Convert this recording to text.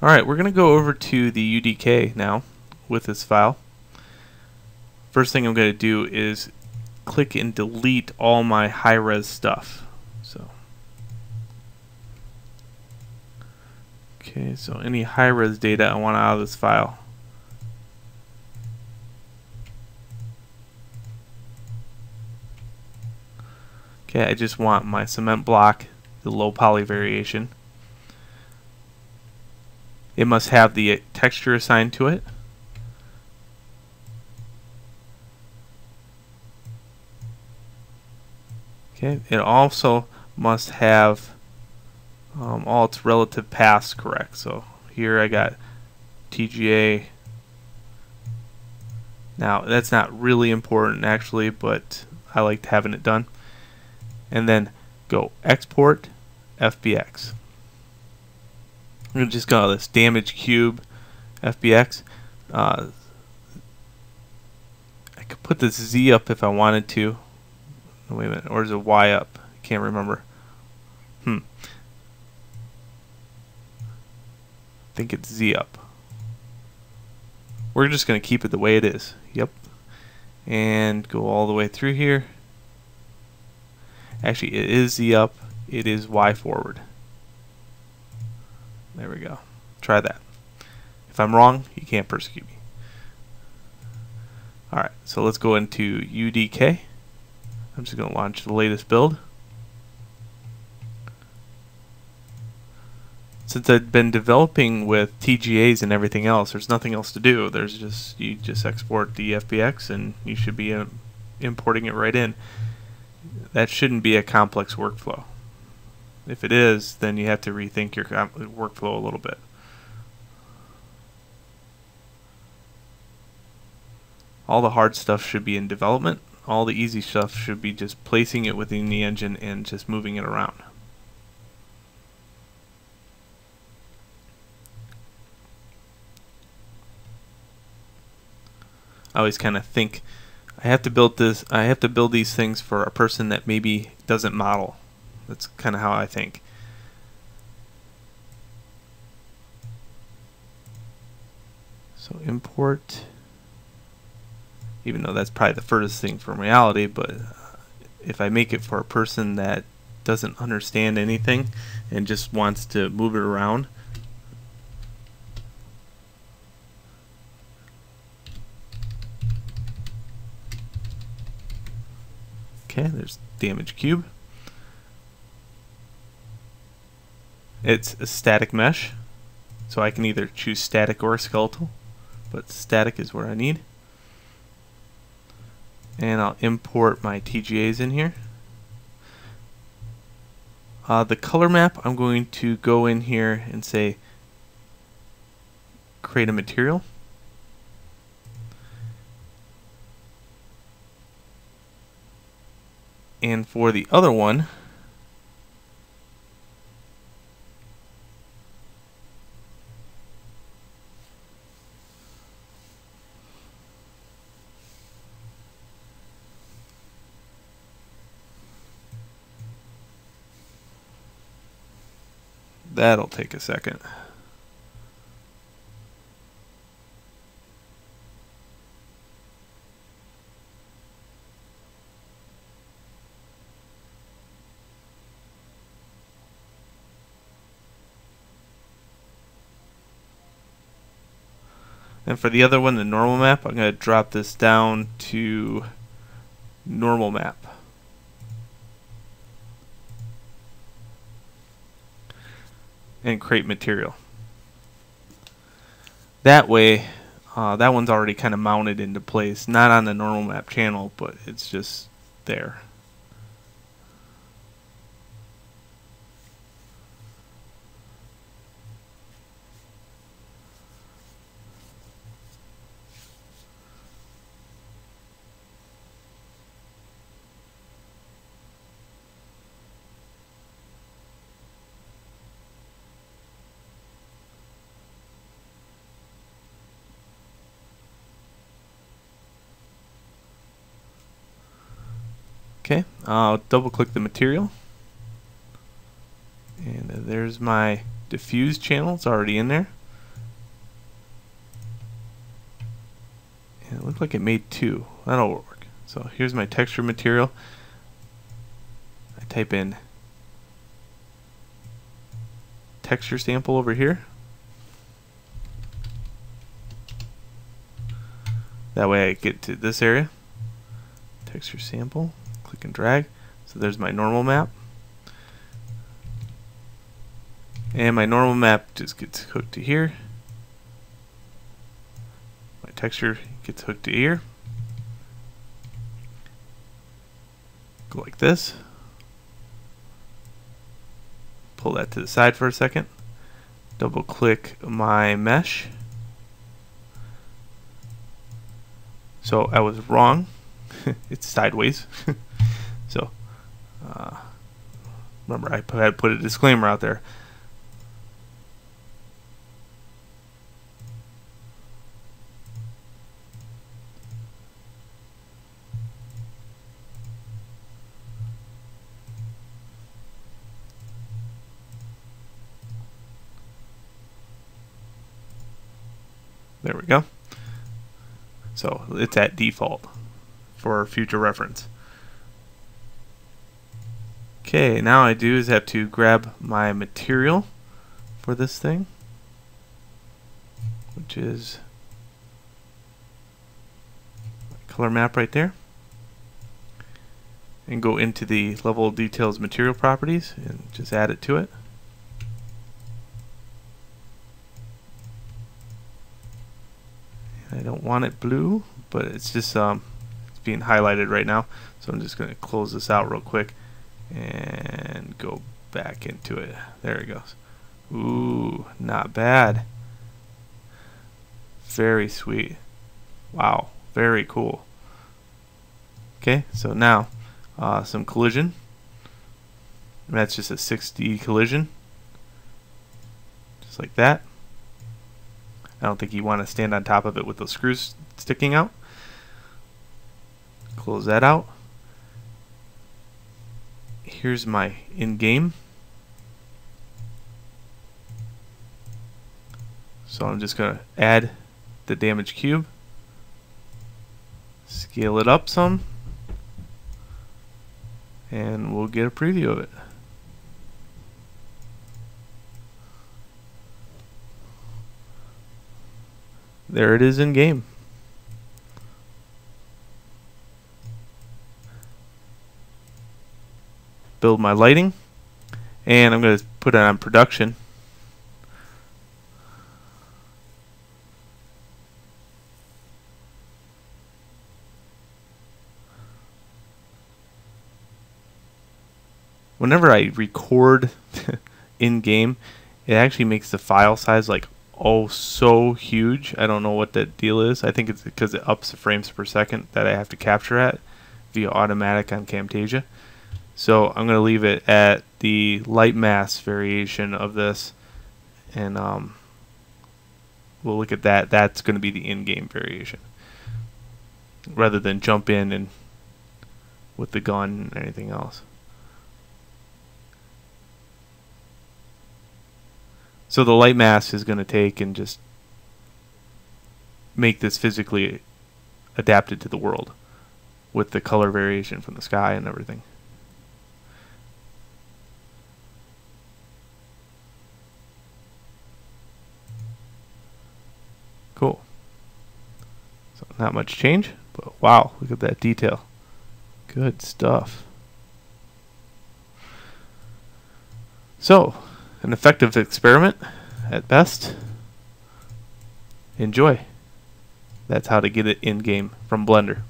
Alright, we're going to go over to the UDK now with this file. First thing I'm going to do is click and delete all my high-res stuff. So, Okay, so any high-res data I want out of this file. Okay, I just want my cement block, the low poly variation. It must have the texture assigned to it. Okay, it also must have um, all its relative paths correct. So here I got TGA. Now that's not really important actually, but I liked having it done. And then go export FBX. To just go this damage cube FBX. Uh, I could put this Z up if I wanted to. Wait a minute, or is it Y up? Can't remember. Hmm. I think it's Z up. We're just going to keep it the way it is. Yep. And go all the way through here. Actually, it is Z up. It is Y forward. There we go. Try that. If I'm wrong, you can't persecute me. Alright, so let's go into UDK. I'm just going to launch the latest build. Since I've been developing with TGAs and everything else, there's nothing else to do. There's just you just export the FBX and you should be uh, importing it right in. That shouldn't be a complex workflow. If it is, then you have to rethink your um, workflow a little bit. All the hard stuff should be in development. All the easy stuff should be just placing it within the engine and just moving it around. I always kind of think I have to build this I have to build these things for a person that maybe doesn't model that's kind of how I think. So import, even though that's probably the furthest thing from reality, but uh, if I make it for a person that doesn't understand anything and just wants to move it around, Okay, there's damage cube. It's a static mesh, so I can either choose static or skeletal, but static is where I need. And I'll import my TGAs in here. Uh, the color map, I'm going to go in here and say create a material. And for the other one, That'll take a second. And for the other one, the normal map, I'm going to drop this down to normal map. And create material. That way, uh, that one's already kind of mounted into place, not on the normal map channel, but it's just there. Okay, I'll double click the material. And uh, there's my diffuse channel, it's already in there. And it looked like it made two, that'll work. So here's my texture material. I type in texture sample over here. That way I get to this area. Texture sample click and drag. So there's my normal map. And my normal map just gets hooked to here. My texture gets hooked to here. Go like this. Pull that to the side for a second. Double click my mesh. So I was wrong. it's sideways. so uh, remember I had put a disclaimer out there. There we go. So it's at default for future reference. Okay, now I do is have to grab my material for this thing, which is color map right there, and go into the level details material properties and just add it to it. I don't want it blue, but it's just um, it's being highlighted right now. So I'm just going to close this out real quick and go back into it. There it goes. Ooh, not bad. Very sweet. Wow, very cool. Okay, so now uh, some collision. That's just a 6D collision. Just like that. I don't think you want to stand on top of it with those screws sticking out. Close that out. Here's my in-game. So I'm just going to add the damage cube. Scale it up some. And we'll get a preview of it. there it is in game. Build my lighting, and I'm going to put it on production. Whenever I record in game, it actually makes the file size like oh so huge. I don't know what that deal is. I think it's because it ups the frames per second that I have to capture at via automatic on Camtasia. So I'm going to leave it at the light mass variation of this and um, we'll look at that. That's going to be the in-game variation rather than jump in and with the gun and anything else. So the light mass is going to take and just make this physically adapted to the world with the color variation from the sky and everything. Cool. So not much change, but wow, look at that detail. Good stuff. So, an effective experiment at best. Enjoy. That's how to get it in game from Blender.